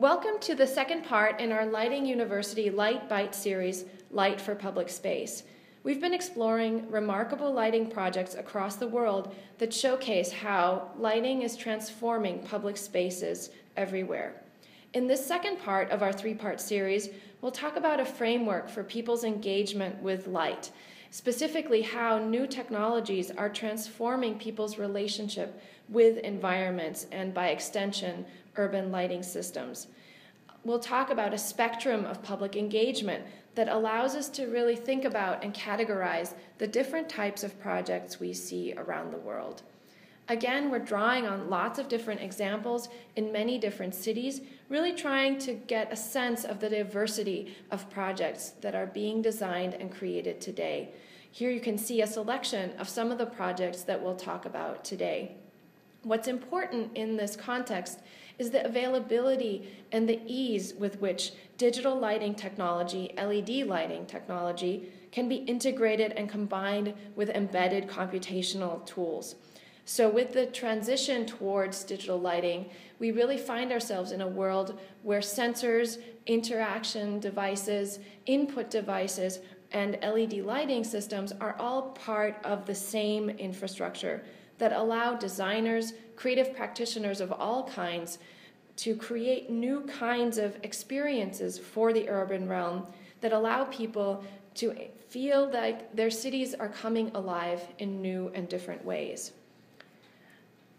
Welcome to the second part in our Lighting University Light Bite series, Light for Public Space. We've been exploring remarkable lighting projects across the world that showcase how lighting is transforming public spaces everywhere. In this second part of our three part series, we'll talk about a framework for people's engagement with light, specifically, how new technologies are transforming people's relationship with environments and, by extension, urban lighting systems. We'll talk about a spectrum of public engagement that allows us to really think about and categorize the different types of projects we see around the world. Again, we're drawing on lots of different examples in many different cities, really trying to get a sense of the diversity of projects that are being designed and created today. Here you can see a selection of some of the projects that we'll talk about today. What's important in this context is the availability and the ease with which digital lighting technology, LED lighting technology, can be integrated and combined with embedded computational tools. So, with the transition towards digital lighting, we really find ourselves in a world where sensors, interaction devices, input devices, and LED lighting systems are all part of the same infrastructure that allow designers, creative practitioners of all kinds to create new kinds of experiences for the urban realm that allow people to feel like their cities are coming alive in new and different ways.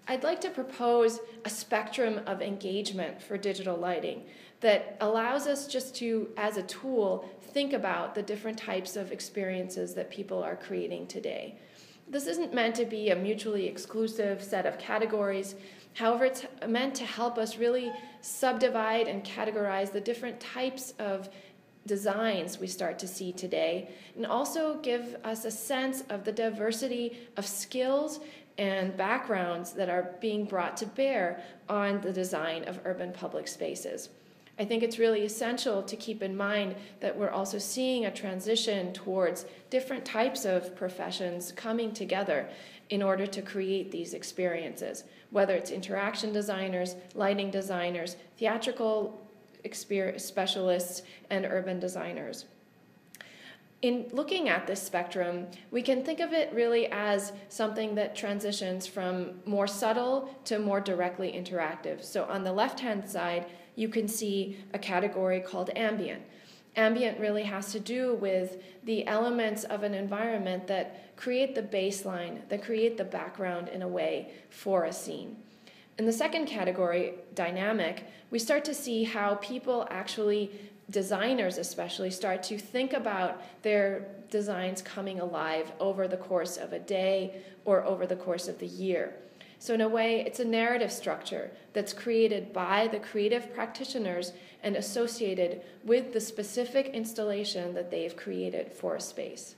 I'd like to propose a spectrum of engagement for digital lighting that allows us just to, as a tool, think about the different types of experiences that people are creating today. This isn't meant to be a mutually exclusive set of categories. However, it's meant to help us really subdivide and categorize the different types of designs we start to see today, and also give us a sense of the diversity of skills and backgrounds that are being brought to bear on the design of urban public spaces. I think it's really essential to keep in mind that we're also seeing a transition towards different types of professions coming together in order to create these experiences, whether it's interaction designers, lighting designers, theatrical specialists, and urban designers in looking at this spectrum, we can think of it really as something that transitions from more subtle to more directly interactive. So on the left hand side, you can see a category called ambient. Ambient really has to do with the elements of an environment that create the baseline, that create the background in a way for a scene. In the second category, dynamic, we start to see how people actually designers especially start to think about their designs coming alive over the course of a day or over the course of the year. So, in a way, it's a narrative structure that's created by the creative practitioners and associated with the specific installation that they've created for a space.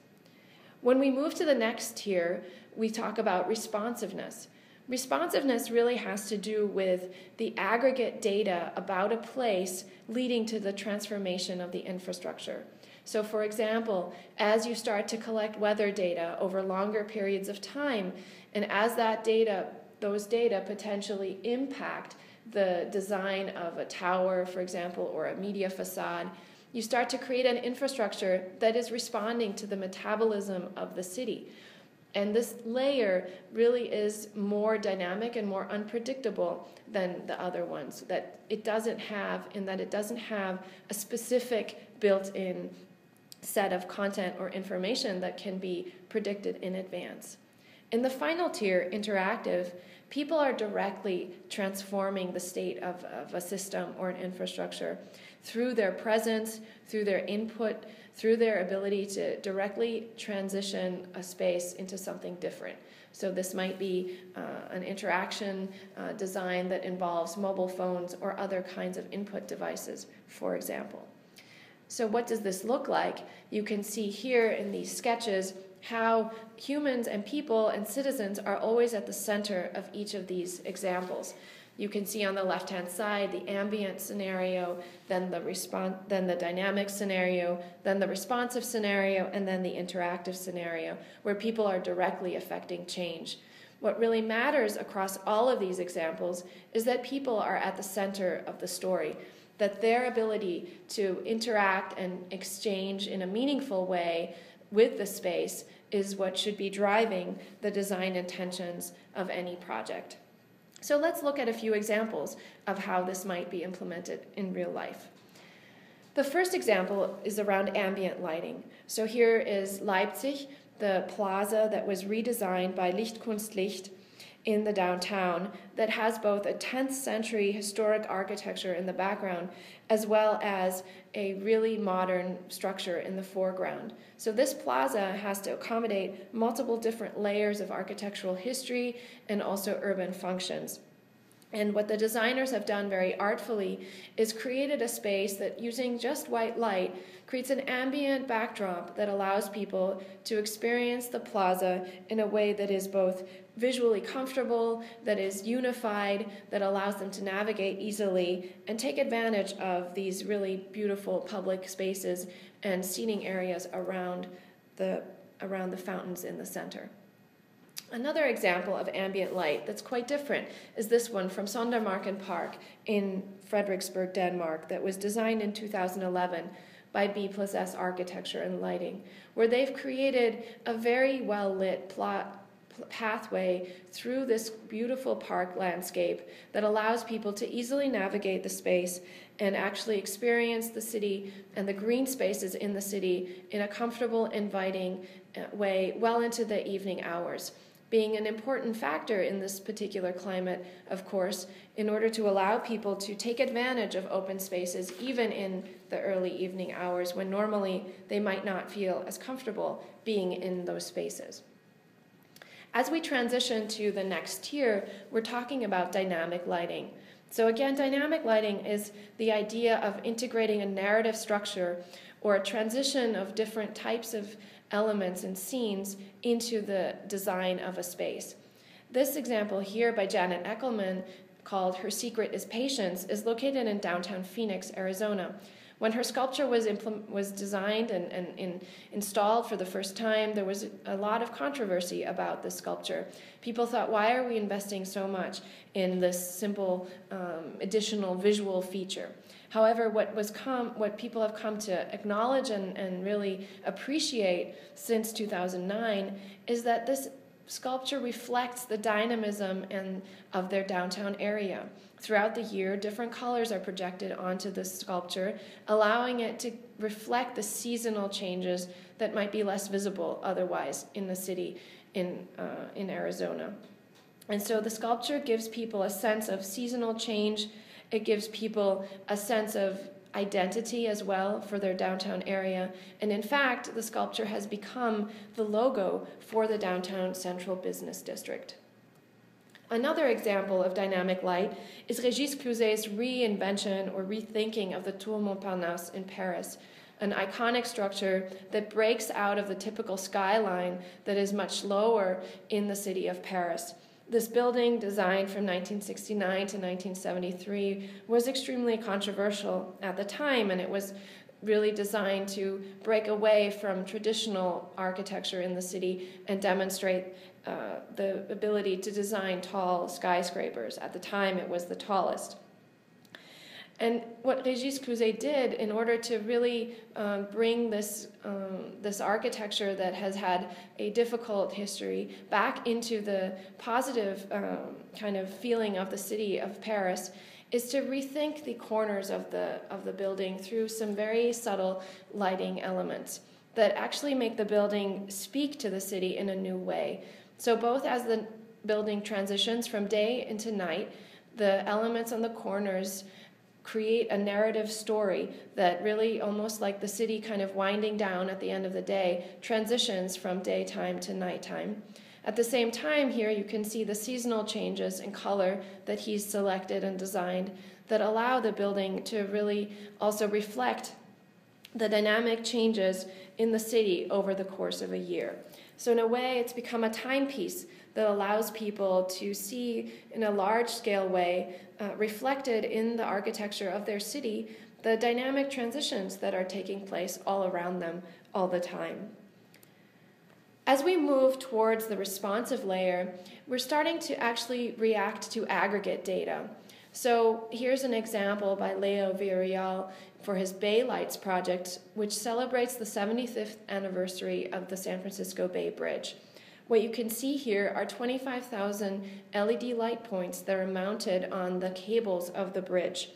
When we move to the next tier, we talk about responsiveness. Responsiveness really has to do with the aggregate data about a place leading to the transformation of the infrastructure. So, for example, as you start to collect weather data over longer periods of time, and as that data, those data potentially impact the design of a tower, for example, or a media facade, you start to create an infrastructure that is responding to the metabolism of the city. And this layer really is more dynamic and more unpredictable than the other ones. That it doesn't have, in that it doesn't have a specific built in set of content or information that can be predicted in advance. In the final tier, interactive, people are directly transforming the state of, of a system or an infrastructure through their presence, through their input, through their ability to directly transition a space into something different. So, this might be uh, an interaction uh, design that involves mobile phones or other kinds of input devices, for example. So, what does this look like? You can see here in these sketches how humans and people and citizens are always at the center of each of these examples. You can see on the left-hand side the ambient scenario, then the respon- then the dynamic scenario, then the responsive scenario, and then the interactive scenario, where people are directly affecting change. What really matters across all of these examples is that people are at the center of the story, that their ability to interact and exchange in a meaningful way with the space is what should be driving the design intentions of any project. So let's look at a few examples of how this might be implemented in real life. The first example is around ambient lighting. So here is Leipzig, the plaza that was redesigned by Lichtkunst Licht in the downtown that has both a 10th century historic architecture in the background as well as a really modern structure in the foreground. So this plaza has to accommodate multiple different layers of architectural history and also urban functions. And what the designers have done very artfully is created a space that, using just white light, creates an ambient backdrop that allows people to experience the plaza in a way that is both visually comfortable, that is unified, that allows them to navigate easily and take advantage of these really beautiful public spaces and seating areas around the, around the fountains in the center. Another example of ambient light that's quite different is this one from Sondermarken Park in Frederiksberg, Denmark, that was designed in 2011 by B plus S Architecture and Lighting, where they've created a very well lit plot pathway through this beautiful park landscape that allows people to easily navigate the space and actually experience the city and the green spaces in the city in a comfortable, inviting uh, way well into the evening hours being an important factor in this particular climate, of course, in order to allow people to take advantage of open spaces even in the early evening hours when normally they might not feel as comfortable being in those spaces. As we transition to the next tier, we're talking about dynamic lighting. So, again, dynamic lighting is the idea of integrating a narrative structure or a transition of different types of elements and scenes into the design of a space. This example here by Janet Echelman, called Her Secret is Patience, is located in downtown Phoenix, Arizona. When her sculpture was, was designed and, and in, installed for the first time, there was a lot of controversy about this sculpture. People thought, why are we investing so much in this simple um, additional visual feature? However, what was come, what people have come to acknowledge and, and really appreciate since 2009 is that this sculpture reflects the dynamism and of their downtown area. Throughout the year, different colors are projected onto the sculpture, allowing it to reflect the seasonal changes that might be less visible otherwise in the city in, uh, in Arizona. And so the sculpture gives people a sense of seasonal change it gives people a sense of identity as well for their downtown area. And in fact, the sculpture has become the logo for the downtown central business district. Another example of dynamic light is Régis Clouzet's reinvention or rethinking of the Tour Montparnasse in Paris, an iconic structure that breaks out of the typical skyline that is much lower in the city of Paris. This building, designed from 1969 to 1973, was extremely controversial at the time, and it was really designed to break away from traditional architecture in the city and demonstrate uh, the ability to design tall skyscrapers. At the time, it was the tallest. And what Régis Clouzet did in order to really um, bring this, um, this architecture that has had a difficult history back into the positive um, kind of feeling of the city of Paris is to rethink the corners of the, of the building through some very subtle lighting elements that actually make the building speak to the city in a new way. So, both as the building transitions from day into night, the elements on the corners create a narrative story that really almost like the city kind of winding down at the end of the day transitions from daytime to nighttime. At the same time here you can see the seasonal changes in color that he's selected and designed that allow the building to really also reflect the dynamic changes in the city over the course of a year so in a way it's become a timepiece that allows people to see in a large scale way, uh, reflected in the architecture of their city, the dynamic transitions that are taking place all around them all the time. As we move towards the responsive layer, we're starting to actually react to aggregate data. So here's an example by Leo Villareal for his Bay Lights project, which celebrates the 75th anniversary of the San Francisco Bay Bridge. What you can see here are 25,000 LED light points that are mounted on the cables of the bridge.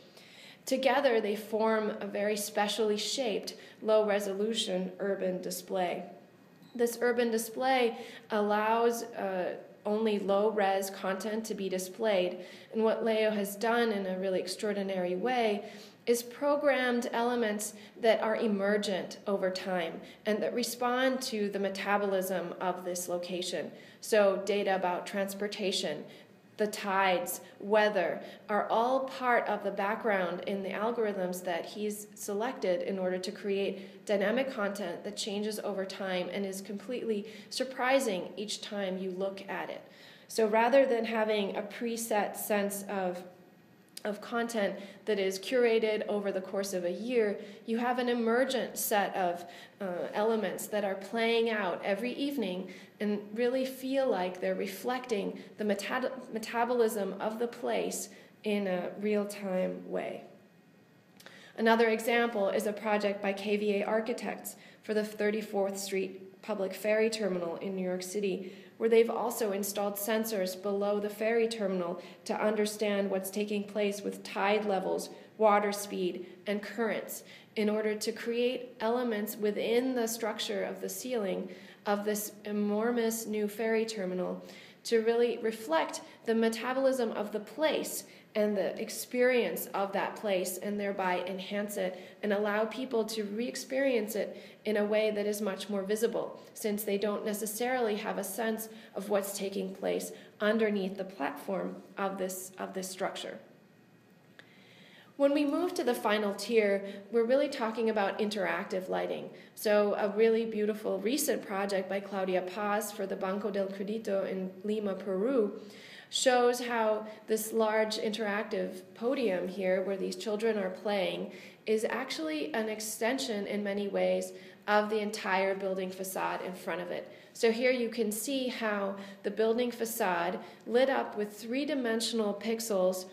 Together, they form a very specially shaped, low resolution urban display. This urban display allows uh, only low res content to be displayed. And what Leo has done in a really extraordinary way is programmed elements that are emergent over time and that respond to the metabolism of this location. So, data about transportation, the tides, weather are all part of the background in the algorithms that he's selected in order to create dynamic content that changes over time and is completely surprising each time you look at it. So rather than having a preset sense of of content that is curated over the course of a year, you have an emergent set of uh, elements that are playing out every evening and really feel like they're reflecting the meta- metabolism of the place in a real time way. Another example is a project by KVA Architects for the 34th Street Public Ferry Terminal in New York City, where they've also installed sensors below the ferry terminal to understand what's taking place with tide levels, water speed, and currents in order to create elements within the structure of the ceiling of this enormous new ferry terminal to really reflect the metabolism of the place and the experience of that place and thereby enhance it and allow people to re experience it in a way that is much more visible since they don't necessarily have a sense of what's taking place underneath the platform of this, of this structure. When we move to the final tier, we're really talking about interactive lighting. So, a really beautiful recent project by Claudia Paz for the Banco del Credito in Lima, Peru, shows how this large interactive podium here, where these children are playing, is actually an extension in many ways of the entire building facade in front of it. So here you can see how the building facade, lit up with three dimensional pixels,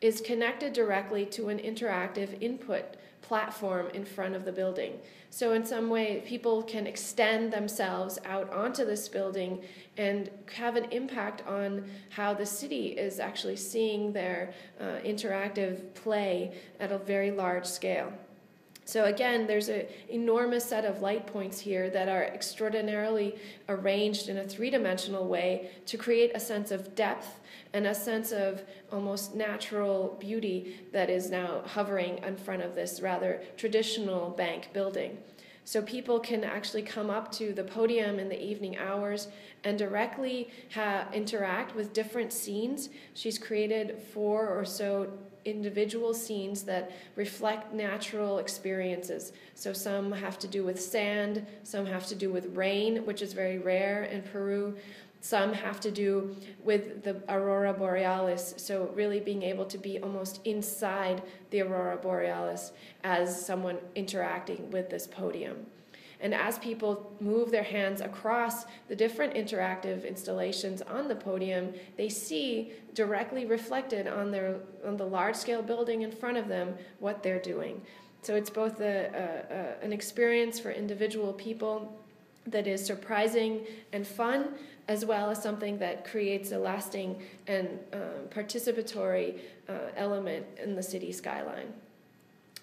is connected directly to an interactive input platform in front of the building. So, in some way, people can extend themselves out onto this building and have an impact on how the city is actually seeing their uh, interactive play at a very large scale. So again, there's an enormous set of light points here that are extraordinarily arranged in a three-dimensional way to create a sense of depth and a sense of almost natural beauty that is now hovering in front of this rather traditional bank building. So people can actually come up to the podium in the evening hours and directly interact with different scenes. She's created four or so individual scenes that reflect natural experiences. So some have to do with sand, some have to do with rain, which is very rare in Peru. Some have to do with the aurora borealis, so really being able to be almost inside the aurora borealis as someone interacting with this podium. And as people move their hands across the different interactive installations on the podium, they see directly reflected on, their, on the large scale building in front of them what they're doing. So it's both a, a, a, an experience for individual people that is surprising and fun, as well as something that creates a lasting and uh, participatory uh, element in the city skyline.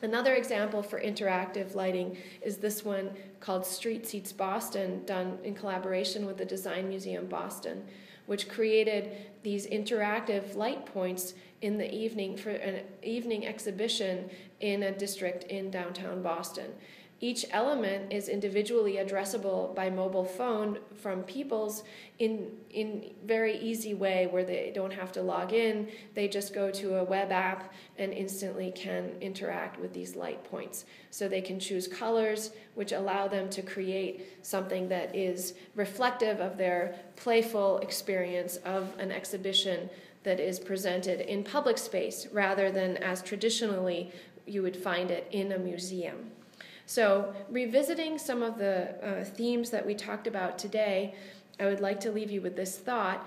Another example for interactive lighting is this one called Street Seats Boston, done in collaboration with the Design Museum Boston, which created these interactive light points in the evening for an evening exhibition in a district in downtown Boston. Each element is individually addressable by mobile phone from people's in in very easy way where they don't have to log in. They just go to a web app and instantly can interact with these light points. So they can choose colors which allow them to create something that is reflective of their playful experience of an exhibition that is presented in public space rather than as traditionally you would find it in a museum. So, revisiting some of the uh, themes that we talked about today, I would like to leave you with this thought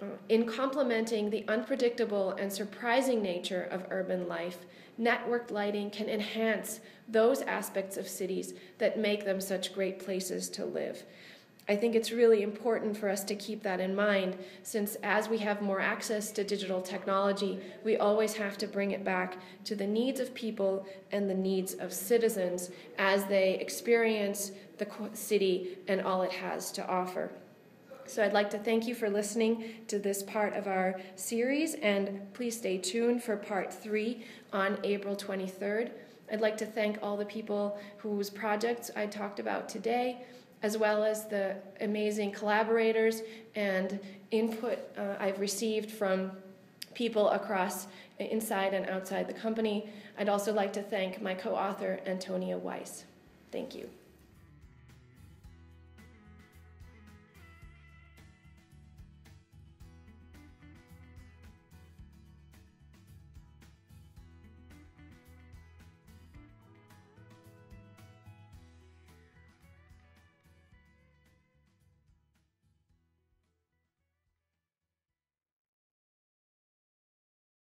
Uh, in complementing the unpredictable and surprising nature of urban life, networked lighting can enhance those aspects of cities that make them such great places to live. I think it's really important for us to keep that in mind since as we have more access to digital technology, we always have to bring it back to the needs of people and the needs of citizens as they experience the city and all it has to offer. So I'd like to thank you for listening to this part of our series, and please stay tuned for part three on April 23rd. I'd like to thank all the people whose projects I talked about today, as well as the amazing collaborators and input uh, I've received from people across inside and outside the company. I'd also like to thank my co author, Antonia Weiss. Thank you.